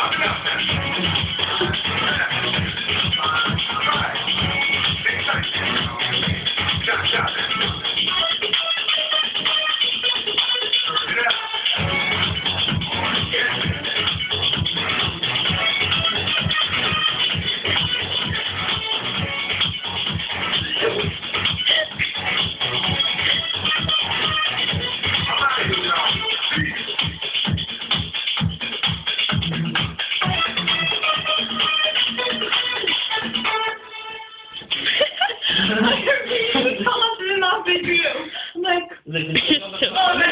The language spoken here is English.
talk about fashion. Listen,